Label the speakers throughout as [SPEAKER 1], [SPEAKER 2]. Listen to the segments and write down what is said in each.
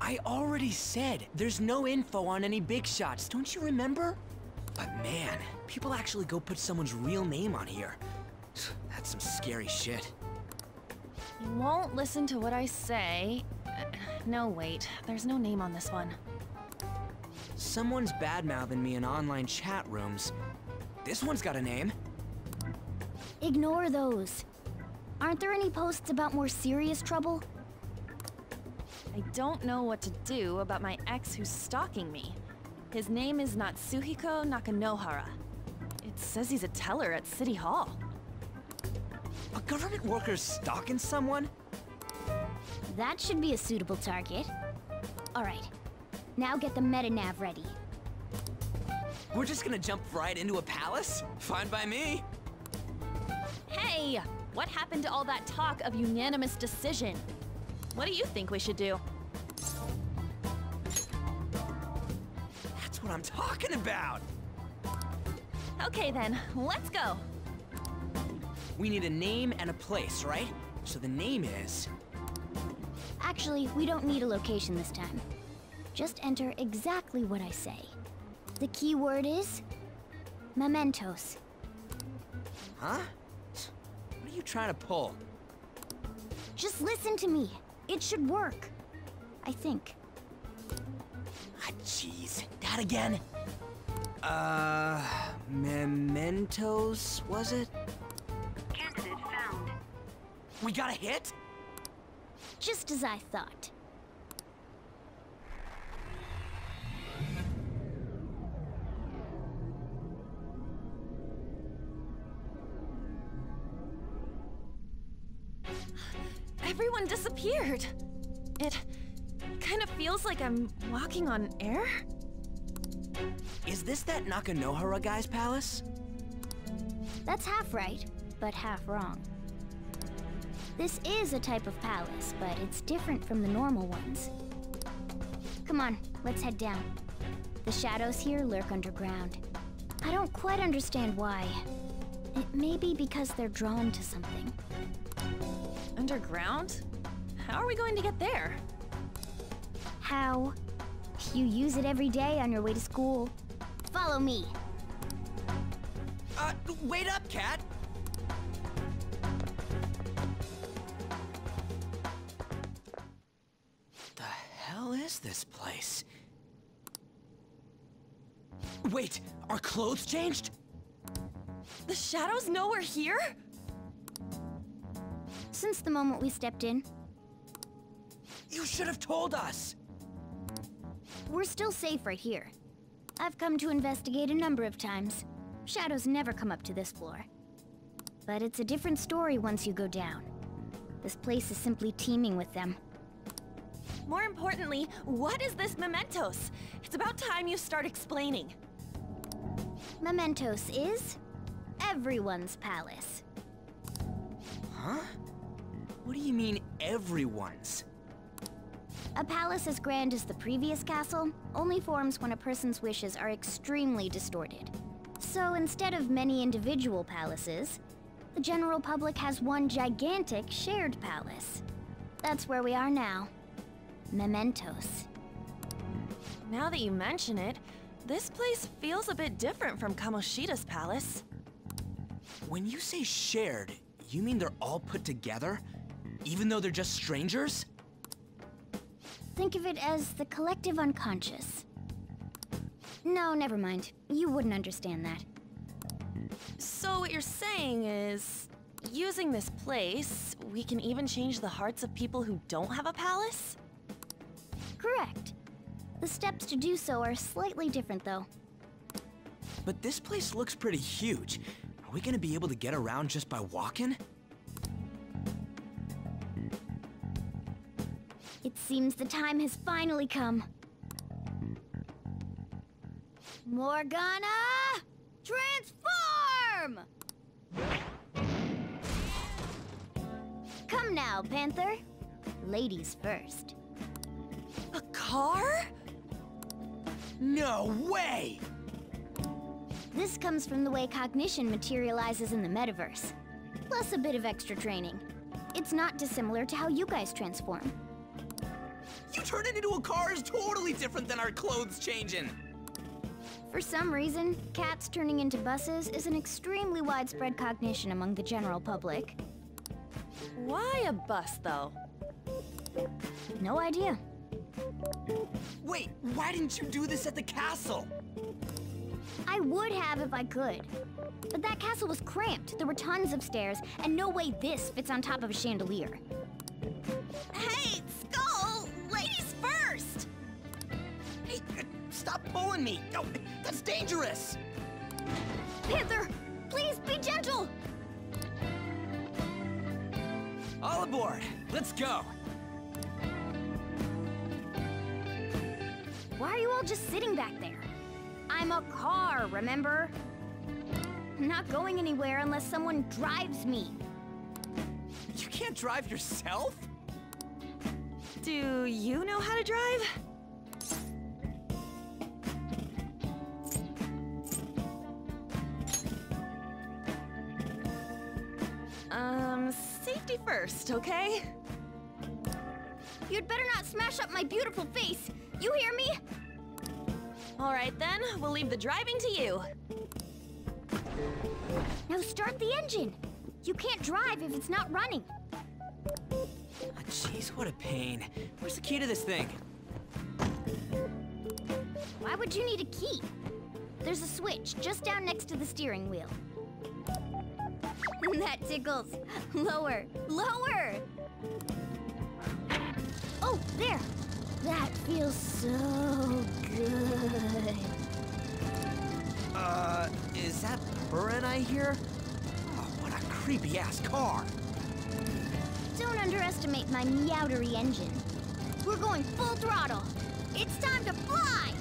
[SPEAKER 1] I already said there's no info on any big shots, don't you remember? But man, people actually go put someone's real name on here. That's some scary shit.
[SPEAKER 2] You won't listen to what I say. Uh, no, wait. There's no name on this one.
[SPEAKER 1] Someone's bad-mouthing me in online chat rooms. This one's got a name.
[SPEAKER 3] Ignore those. Aren't there any posts about more serious trouble?
[SPEAKER 2] I don't know what to do about my ex who's stalking me. His name is Natsuhiko Nakanohara. It says he's a teller at City Hall.
[SPEAKER 1] A government worker's stalking someone?
[SPEAKER 3] That should be a suitable target. Alright, now get the metanav ready.
[SPEAKER 1] We're just gonna jump right into a palace? Fine by me.
[SPEAKER 2] Hey! What happened to all that talk of unanimous decision? What do you think we should do?
[SPEAKER 1] What I'm talking about!
[SPEAKER 2] Okay then, let's go!
[SPEAKER 1] We need a name and a place, right? So the name is...
[SPEAKER 3] Actually, we don't need a location this time. Just enter exactly what I say. The key word is... Mementos.
[SPEAKER 1] Huh? What are you trying to pull?
[SPEAKER 3] Just listen to me. It should work. I think.
[SPEAKER 1] Jeez. That again? Uh... Mementos, was it?
[SPEAKER 4] Candidate found.
[SPEAKER 1] We got a hit?
[SPEAKER 3] Just as I thought.
[SPEAKER 2] Everyone disappeared. It kind of feels like I'm walking on air.
[SPEAKER 1] Is this that Nakanohara guy's palace?
[SPEAKER 3] That's half right, but half wrong. This is a type of palace, but it's different from the normal ones. Come on, let's head down. The shadows here lurk underground. I don't quite understand why. It may be because they're drawn to something.
[SPEAKER 2] Underground? How are we going to get there?
[SPEAKER 3] How? You use it every day on your way to school. Follow me.
[SPEAKER 1] Uh, wait up, Cat! The hell is this place? Wait, our clothes changed?
[SPEAKER 2] The shadows know we're here?
[SPEAKER 3] Since the moment we stepped in,
[SPEAKER 1] You should have told us!
[SPEAKER 3] We're still safe right here. I've come to investigate a number of times. Shadows never come up to this floor. But it's a different story once you go down. This place is simply teeming with them.
[SPEAKER 2] More importantly, what is this mementos? It's about time you start explaining.
[SPEAKER 3] Mementos is everyone's palace.
[SPEAKER 1] Huh? What do you mean, everyone's?
[SPEAKER 3] A palace as grand as the previous castle only forms when a person's wishes are extremely distorted. So instead of many individual palaces, the general public has one gigantic shared palace. That's where we are now. Mementos.
[SPEAKER 2] Now that you mention it, this place feels a bit different from Kamoshida's palace.
[SPEAKER 1] When you say shared, you mean they're all put together? Even though they're just strangers?
[SPEAKER 3] Think of it as the collective unconscious. No, never mind. You wouldn't understand that.
[SPEAKER 2] So what you're saying is, using this place, we can even change the hearts of people who don't have a palace?
[SPEAKER 3] Correct. The steps to do so are slightly different, though.
[SPEAKER 1] But this place looks pretty huge. Are we gonna be able to get around just by walking?
[SPEAKER 3] It seems the time has finally come. Morgana! Transform! Come now, Panther. Ladies first.
[SPEAKER 2] A car?
[SPEAKER 1] No way!
[SPEAKER 3] This comes from the way cognition materializes in the metaverse. Plus a bit of extra training. It's not dissimilar to how you guys transform.
[SPEAKER 1] You turning into a car is totally different than our clothes changing.
[SPEAKER 3] For some reason, cats turning into buses is an extremely widespread cognition among the general public.
[SPEAKER 2] Why a bus, though?
[SPEAKER 3] No idea.
[SPEAKER 1] Wait, why didn't you do this at the castle?
[SPEAKER 3] I would have if I could. But that castle was cramped. There were tons of stairs, and no way this fits on top of a chandelier.
[SPEAKER 2] Hey, Skull!
[SPEAKER 1] Stop pulling me. Oh, that's dangerous.
[SPEAKER 3] Panther, please be gentle!
[SPEAKER 1] All aboard. Let's go.
[SPEAKER 3] Why are you all just sitting back there? I'm a car, remember? I'm not going anywhere unless someone drives me.
[SPEAKER 1] You can't drive yourself?
[SPEAKER 2] Do you know how to drive? Safety first, okay?
[SPEAKER 3] You'd better not smash up my beautiful face. You hear me?
[SPEAKER 2] All right then, we'll leave the driving to you.
[SPEAKER 3] Now start the engine. You can't drive if it's not running.
[SPEAKER 1] Ah, Jeez, what a pain. Where's the key to this thing?
[SPEAKER 3] Why would you need a key? There's a switch just down next to the steering wheel. that tickles. Lower, lower! Oh, there! That feels so good.
[SPEAKER 1] Uh, is that purring I hear? Oh, what a creepy ass car.
[SPEAKER 3] Don't underestimate my meowdery engine. We're going full throttle. It's time to fly!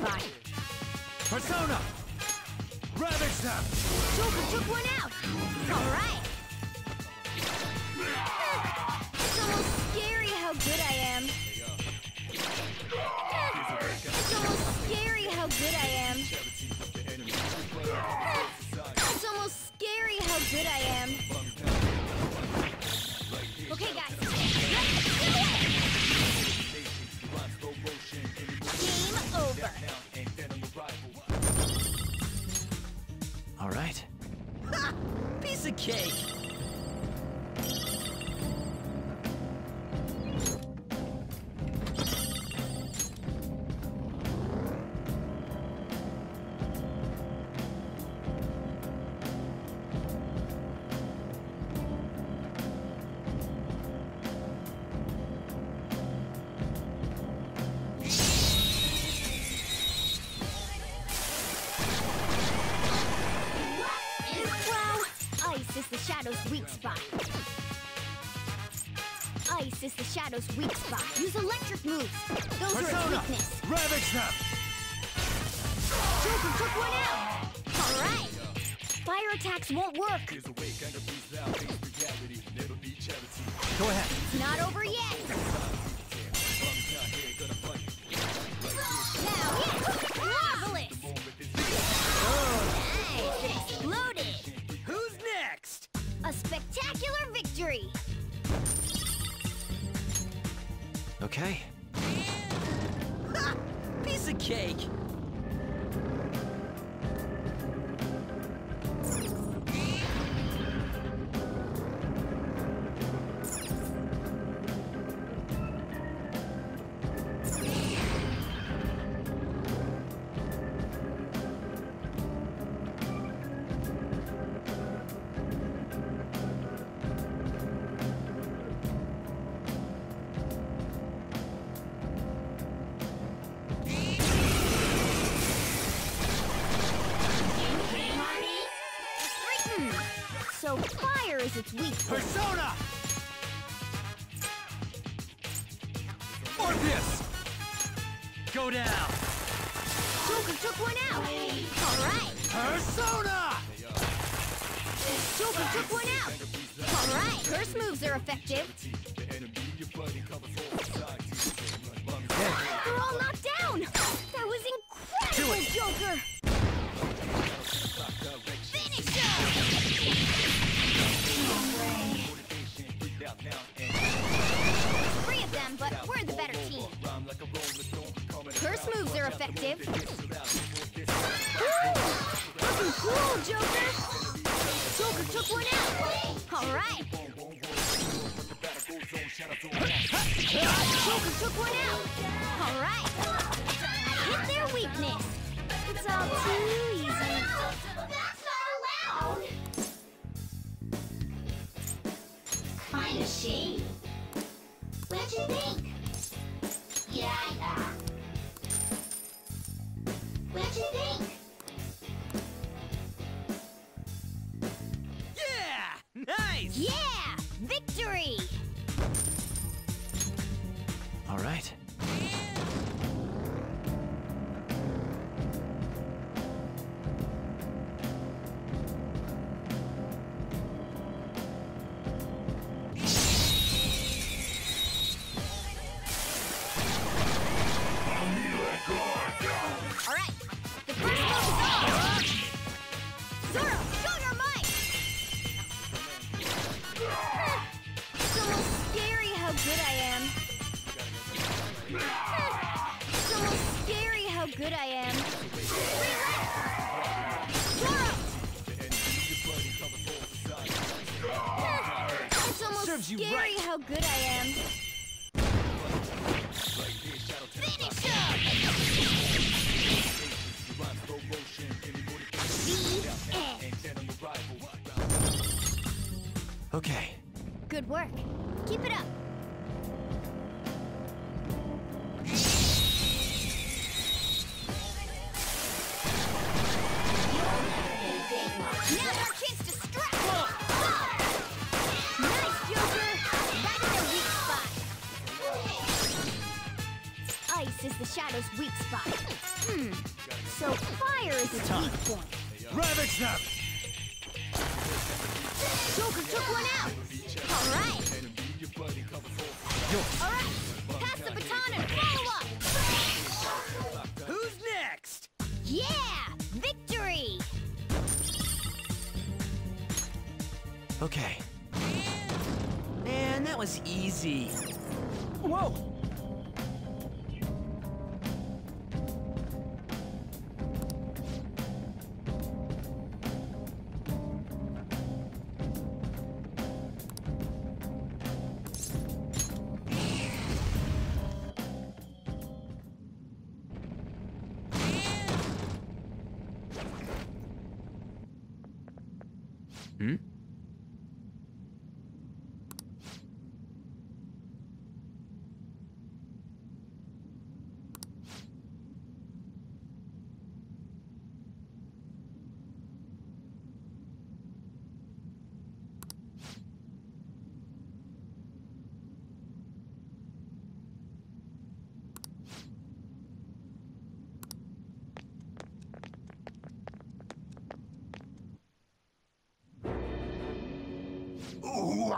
[SPEAKER 3] Weak.
[SPEAKER 5] Persona! Ravage them!
[SPEAKER 3] Joker took one out. Weak spot. Ice is the shadow's weak spot. Use electric moves. Those are its weakness.
[SPEAKER 5] Ravage them!
[SPEAKER 3] Joker took one out! Alright! Fire attacks won't work!
[SPEAKER 5] Go ahead.
[SPEAKER 3] It's not over yet!
[SPEAKER 1] Okay.
[SPEAKER 3] Its weak.
[SPEAKER 5] Persona! Morpheus! Go down!
[SPEAKER 3] Joker took one out! Alright!
[SPEAKER 5] Persona!
[SPEAKER 3] Joker took one out! Alright! Curse moves are effective! Effective. Looking cool, Joker! Joker took one out! Alright! Joker took one out! Alright! Hit their weakness! It's all too
[SPEAKER 1] Serves you
[SPEAKER 3] scary
[SPEAKER 1] right.
[SPEAKER 3] how good I am. Finish him!
[SPEAKER 1] Okay.
[SPEAKER 3] Good work. Keep it up. Now's Ice is the Shadow's weak spot. Hmm. So fire is its weak point.
[SPEAKER 5] Ravage them!
[SPEAKER 3] Joker took one out! Alright! Alright! Pass the baton and follow up!
[SPEAKER 1] Who's next?
[SPEAKER 3] Yeah! Victory!
[SPEAKER 1] Okay. Man, that was easy. Whoa!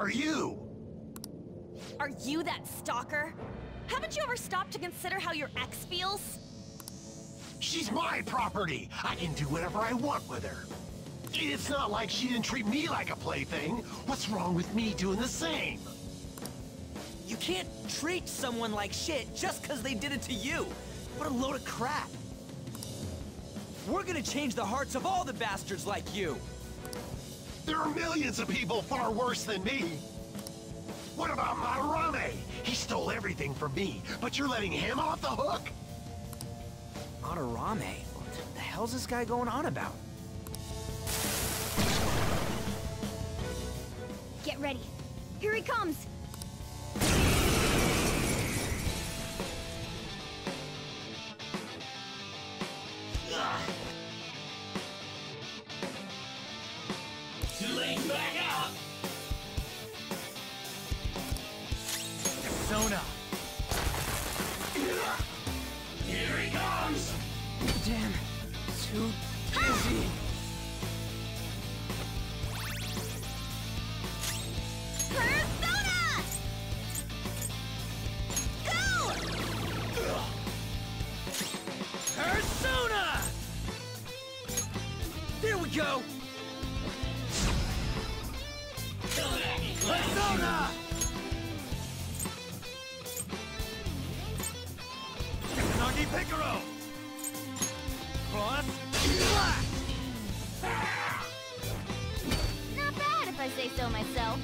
[SPEAKER 6] Are you?
[SPEAKER 2] Are you that stalker? Haven't you ever stopped to consider how your ex feels?
[SPEAKER 6] She's my property. I can do whatever I want with her. It's not like she didn't treat me like a plaything. What's wrong with me doing the same?
[SPEAKER 1] You can't treat someone like shit just because they did it to you. What a load of crap. We're gonna change the hearts of all the bastards like you.
[SPEAKER 6] There are millions of people far worse than me. What about Madarame? He stole everything from me, but you're letting him off the hook?
[SPEAKER 1] Madarame? What the hell's this guy going on about?
[SPEAKER 3] Get ready. Here he comes.
[SPEAKER 5] Cross!
[SPEAKER 3] Not bad if I say so myself.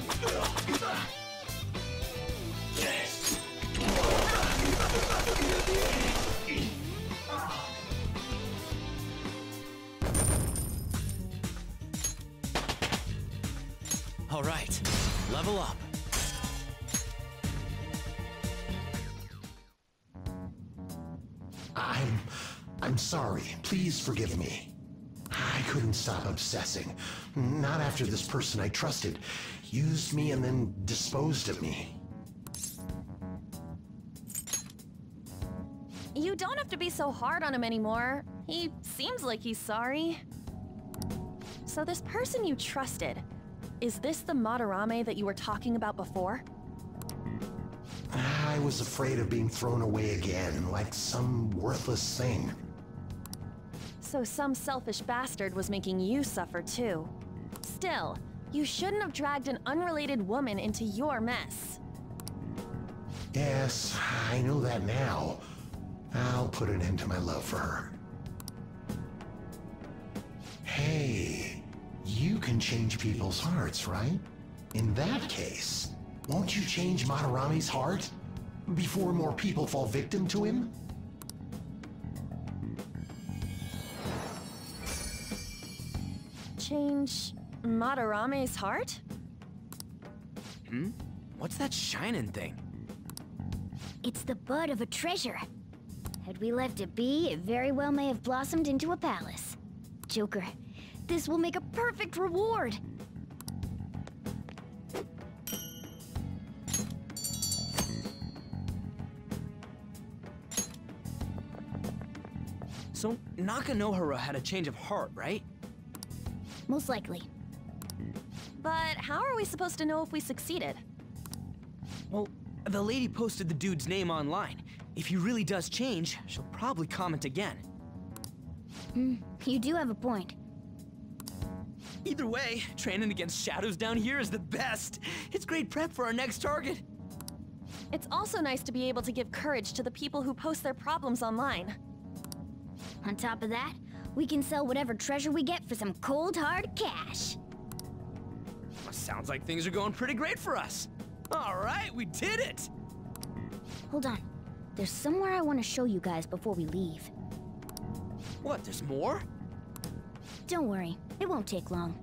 [SPEAKER 1] All right, level up.
[SPEAKER 6] I'm sorry. Please forgive me. I couldn't stop obsessing. Not after this person I trusted used me and then disposed of me.
[SPEAKER 2] You don't have to be so hard on him anymore. He seems like he's sorry. So this person you trusted, is this the Madarame that you were talking about before?
[SPEAKER 6] I was afraid of being thrown away again, like some worthless thing.
[SPEAKER 2] So some selfish bastard was making you suffer too. Still, you shouldn't have dragged an unrelated woman into your mess.
[SPEAKER 6] Yes, I know that now. I'll put an end to my love for her. Hey, you can change people's hearts, right? In that case, won't you change Madarame's heart? Before more people fall victim to him?
[SPEAKER 2] Change Madarame's heart? Hmm?
[SPEAKER 1] What's that shining thing?
[SPEAKER 3] It's the bud of a treasure. Had we left it be, it very well may have blossomed into a palace. Joker, this will make a perfect reward.
[SPEAKER 1] So Nakanohara had a change of heart, right?
[SPEAKER 3] Most likely.
[SPEAKER 2] But how are we supposed to know if we succeeded?
[SPEAKER 1] Well, the lady posted the dude's name online. If he really does change, she'll probably comment again.
[SPEAKER 3] Hmm, you do have a point.
[SPEAKER 1] Either way, training against shadows down here is the best. It's great prep for our next target.
[SPEAKER 2] It's also nice to be able to give courage to the people who post their problems online.
[SPEAKER 3] On top of that, we can sell whatever treasure we get for some cold hard cash.
[SPEAKER 1] Sounds like things are going pretty great for us. All right, we did it!
[SPEAKER 3] Hold on. There's somewhere I want to show you guys before we leave.
[SPEAKER 1] What, there's more?
[SPEAKER 3] Don't worry, it won't take long.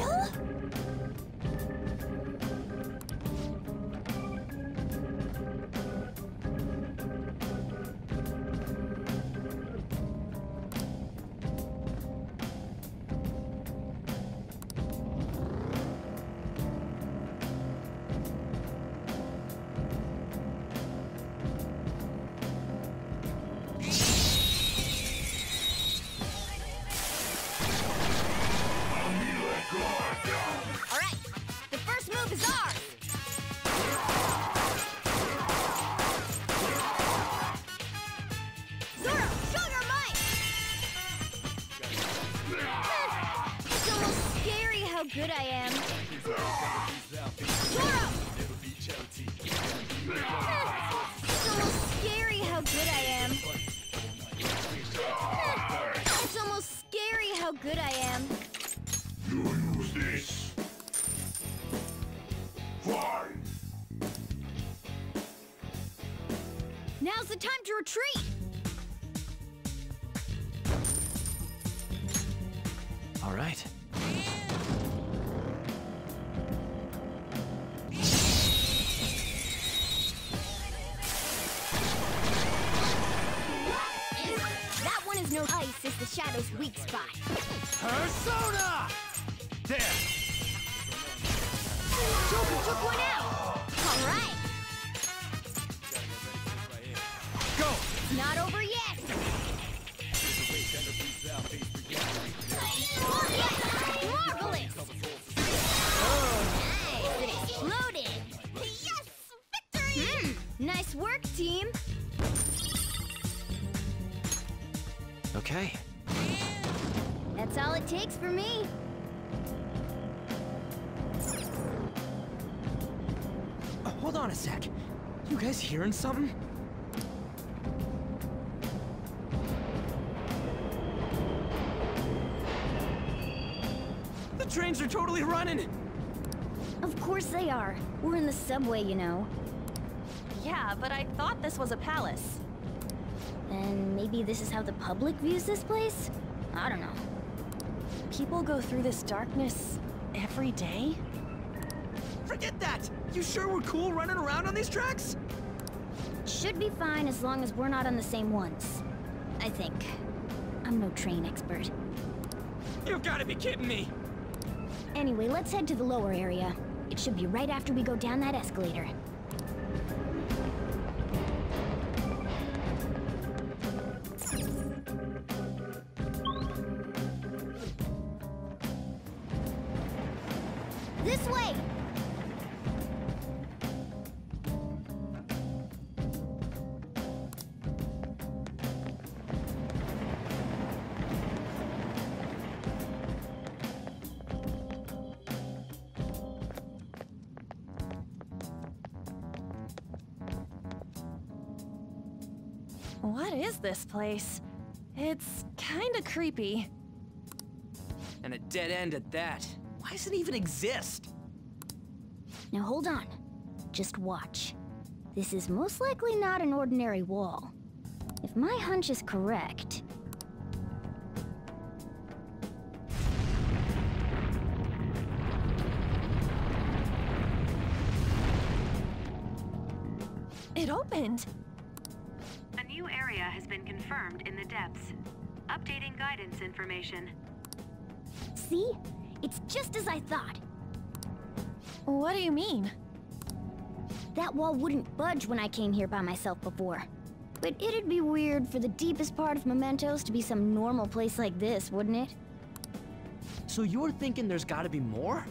[SPEAKER 3] よ。
[SPEAKER 1] All right.
[SPEAKER 3] That one is no ice is the shadow's weak spot.
[SPEAKER 5] Persona! There!
[SPEAKER 3] Joker took one out!
[SPEAKER 1] Hearing something? The trains are totally running!
[SPEAKER 3] Of course they are. We're in the subway, you know.
[SPEAKER 2] Yeah, but I thought this was a palace.
[SPEAKER 3] Then maybe this is how the public views this place? I don't know.
[SPEAKER 2] People go through this darkness every day?
[SPEAKER 1] Forget that! You sure we're cool running around on these tracks?
[SPEAKER 3] Should be fine as long as we're not on the same ones. I think. I'm no train expert.
[SPEAKER 1] You've gotta be kidding me!
[SPEAKER 3] Anyway, let's head to the lower area. It should be right after we go down that escalator.
[SPEAKER 2] Place? It's kinda creepy.
[SPEAKER 1] And a dead end at that. Why does it even exist?
[SPEAKER 3] Now hold on. Just watch. This is most likely not an ordinary wall. If my hunch is correct,
[SPEAKER 2] It opened!
[SPEAKER 4] Confirmed in the depths. Updating guidance information.
[SPEAKER 3] see? It's just as I thought.
[SPEAKER 2] What do you mean?
[SPEAKER 3] That wall wouldn't budge when I came here by myself before. But it'd be weird for the deepest part of Mementos to be some normal place like this, wouldn't it?
[SPEAKER 1] So you're thinking there's gotta be more?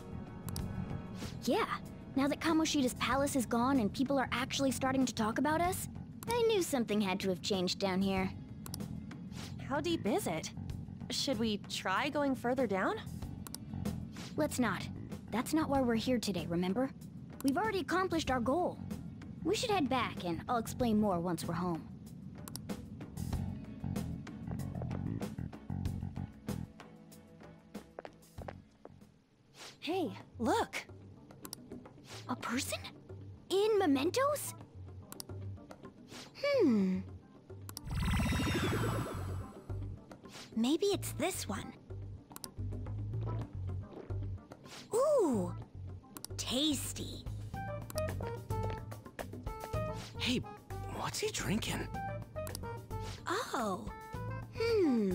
[SPEAKER 3] Yeah. Now that Kamoshida's palace is gone and people are actually starting to talk about us, I knew something had to have changed down here.
[SPEAKER 2] How deep is it? Should we try going further down?
[SPEAKER 3] Let's not. That's not why we're here today, remember? We've already accomplished our goal. We should head back, and I'll explain more once we're home.
[SPEAKER 2] Hey, look!
[SPEAKER 3] A person? In mementos? Hmm. Maybe it's this one. Ooh! Tasty.
[SPEAKER 1] Hey, what's he drinking?
[SPEAKER 7] Oh. Hmm.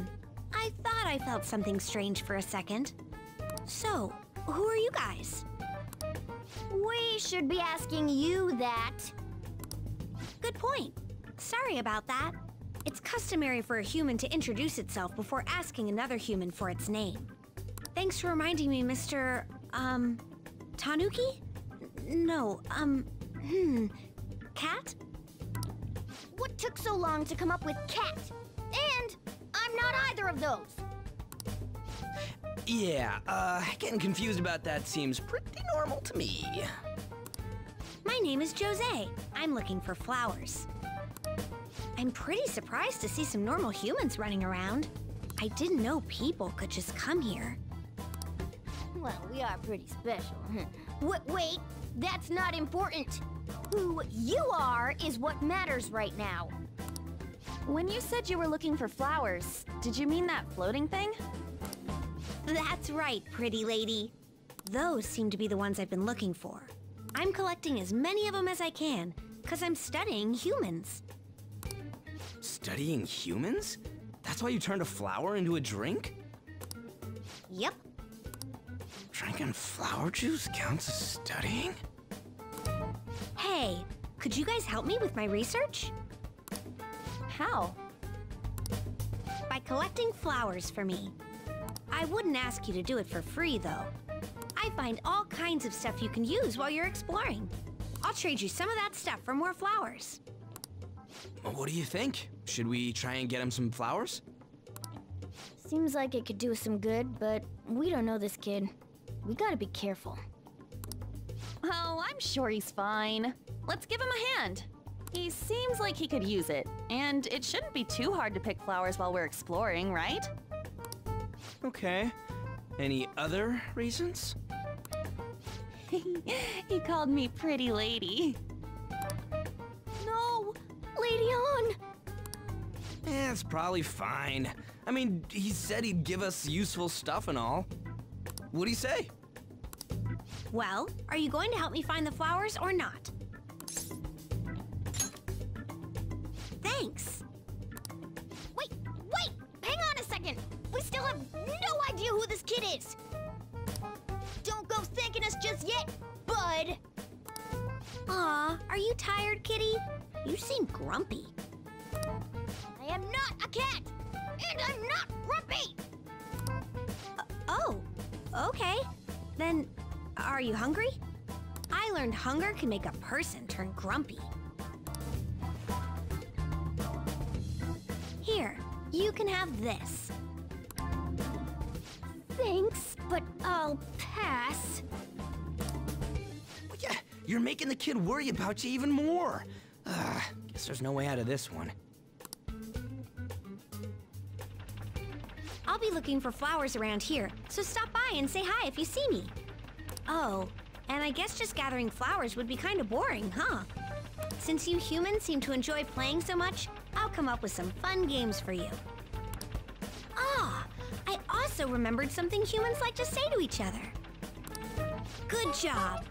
[SPEAKER 7] I thought I felt something strange for a second. So, who are you guys?
[SPEAKER 3] We should be asking you that.
[SPEAKER 7] Good point. Sorry about that. It's customary for a human to introduce itself before asking another human for its name. Thanks for reminding me, Mr. Um. Tanuki? No, um. Hmm. Cat?
[SPEAKER 3] What took so long to come up with cat? And I'm not either of those.
[SPEAKER 1] Yeah, uh, getting confused about that seems pretty normal to me.
[SPEAKER 7] My name is Jose. I'm looking for flowers. I'm pretty surprised to see some normal humans running around. I didn't know people could just come here.
[SPEAKER 3] Well, we are pretty special. wait, wait, that's not important. Who you are is what matters right now.
[SPEAKER 2] When you said you were looking for flowers, did you mean that floating thing?
[SPEAKER 7] That's right, pretty lady. Those seem to be the ones I've been looking for. I'm collecting as many of them as I can, because I'm studying humans.
[SPEAKER 1] Studying humans? That's why you turned a flower into a drink?
[SPEAKER 7] Yep.
[SPEAKER 1] Drinking flower juice counts as studying?
[SPEAKER 7] Hey, could you guys help me with my research?
[SPEAKER 2] How?
[SPEAKER 7] By collecting flowers for me. I wouldn't ask you to do it for free, though. I find all kinds of stuff you can use while you're exploring. I'll trade you some of that stuff for more flowers.
[SPEAKER 1] Well, what do you think? Should we try and get him some flowers?
[SPEAKER 3] Seems like it could do us some good, but we don't know this kid. We gotta be careful.
[SPEAKER 2] Oh, I'm sure he's fine. Let's give him a hand. He seems like he could use it, and it shouldn't be too hard to pick flowers while we're exploring, right?
[SPEAKER 1] Okay. Any other reasons?
[SPEAKER 2] he called me pretty lady.
[SPEAKER 1] Eh, it's probably fine. I mean, he said he'd give us useful stuff and all. What'd he say?
[SPEAKER 7] Well, are you going to help me find the flowers or not? Thanks.
[SPEAKER 3] Wait, wait! Hang on a second! We still have no idea who this kid is! Don't go thanking us just yet, bud!
[SPEAKER 7] Aw, are you tired, kitty? You seem grumpy.
[SPEAKER 3] I am not a cat! And I'm not grumpy!
[SPEAKER 7] Oh, okay. Then, are you hungry? I learned hunger can make a person turn grumpy. Here, you can have this.
[SPEAKER 3] Thanks, but I'll pass.
[SPEAKER 1] Yeah, you're making the kid worry about you even more. Uh, guess there's no way out of this one.
[SPEAKER 7] I'll be looking for flowers around here, so stop by and say hi if you see me. Oh, and I guess just gathering flowers would be kind of boring, huh? Since you humans seem to enjoy playing so much, I'll come up with some fun games for you. Ah, I also remembered something humans like to say to each other. Good job.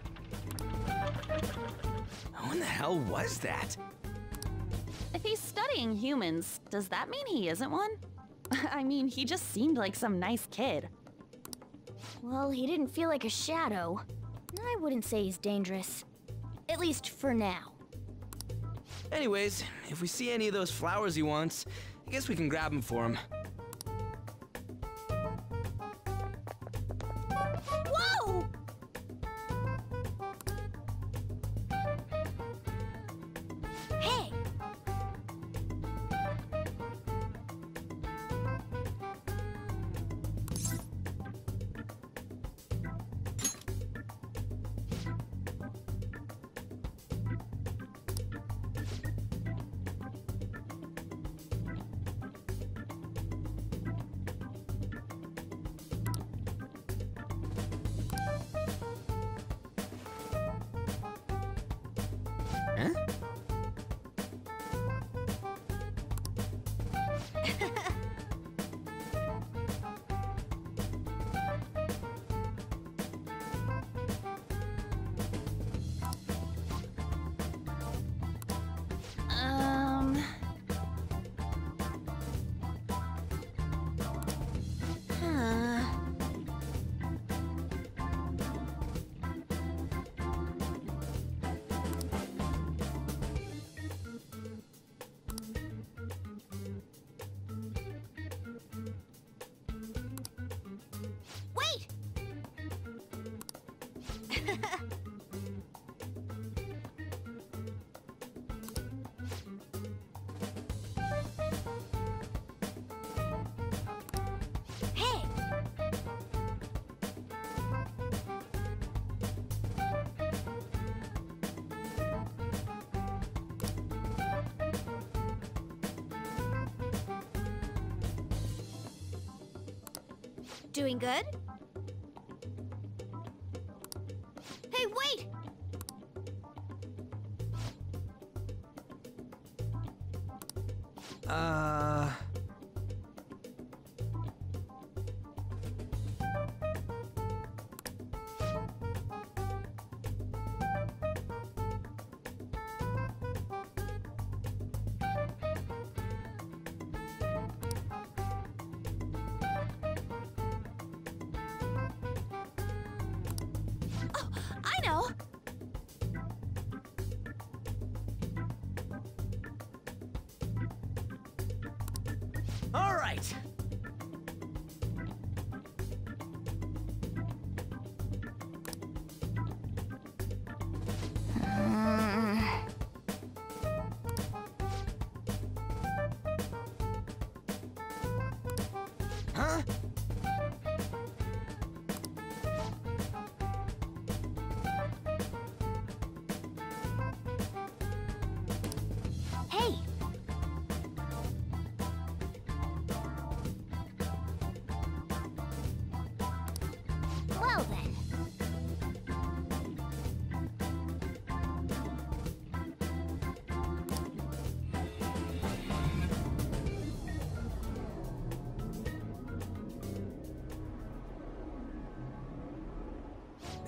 [SPEAKER 1] Who in the hell was that?
[SPEAKER 2] If he's studying humans, does that mean he isn't one? I mean, he just seemed like some nice kid.
[SPEAKER 3] Well, he didn't feel like a shadow. I wouldn't say he's dangerous. At least for now.
[SPEAKER 1] Anyways, if we see any of those flowers he wants, I guess we can grab them for him.
[SPEAKER 7] Doing good?
[SPEAKER 1] Huh?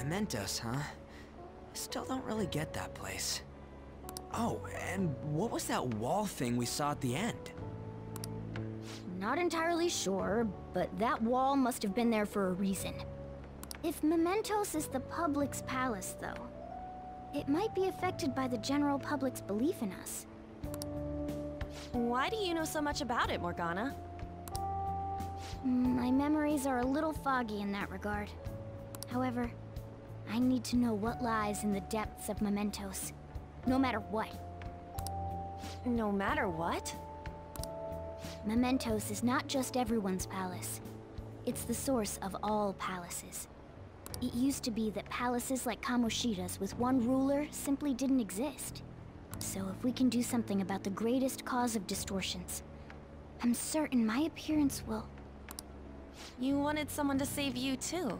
[SPEAKER 1] Mementos, huh? Still don't really get that place. Oh, and what was that wall thing we saw at the end?
[SPEAKER 3] Not entirely sure, but that wall must have been there for a reason. If Mementos is the public's palace, though, it might be affected by the general public's belief in us.
[SPEAKER 2] Why do you know so much about it, Morgana?
[SPEAKER 3] Mm, my memories are a little foggy in that regard. However, I need to know what lies in the depths of Mementos. No matter what.
[SPEAKER 2] No matter what?
[SPEAKER 3] Mementos is not just everyone's palace. It's the source of all palaces. It used to be that palaces like Kamoshida's with one ruler simply didn't exist. So if we can do something about the greatest cause of distortions, I'm certain my appearance will...
[SPEAKER 2] You wanted someone to save you, too.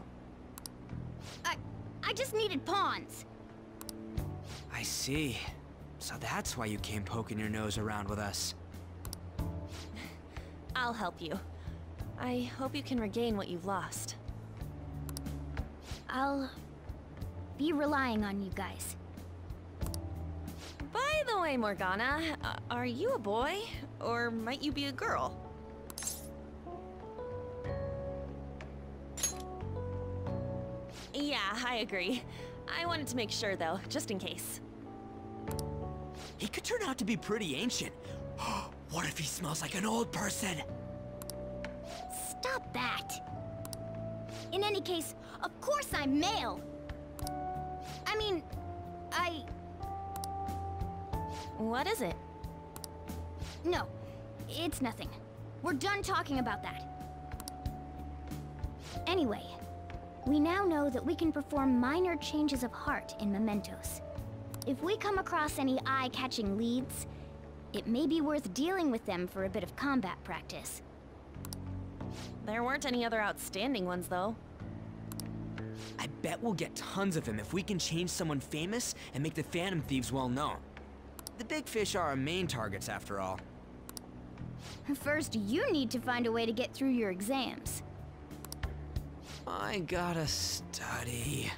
[SPEAKER 3] I... I just needed pawns!
[SPEAKER 1] I see. So that's why you came poking your nose around with us.
[SPEAKER 2] I'll help you. I hope you can regain what you've lost.
[SPEAKER 3] I'll... be relying on you guys.
[SPEAKER 2] By the way, Morgana, uh, are you a boy? Or might you be a girl? Yeah, I agree. I wanted to make sure, though, just in case.
[SPEAKER 1] He could turn out to be pretty ancient. what if he smells like an old person?
[SPEAKER 3] Stop that! In any case, of course I'm male! I mean, I...
[SPEAKER 2] What is it?
[SPEAKER 3] No, it's nothing. We're done talking about that. Anyway, we now know that we can perform minor changes of heart in mementos. If we come across any eye-catching leads, it may be worth dealing with them for a bit of combat practice.
[SPEAKER 2] There weren't any other outstanding ones, though.
[SPEAKER 1] I bet we'll get tons of them if we can change someone famous and make the Phantom Thieves well known. The big fish are our main targets, after all.
[SPEAKER 3] First, you need to find a way to get through your exams.
[SPEAKER 1] I gotta study.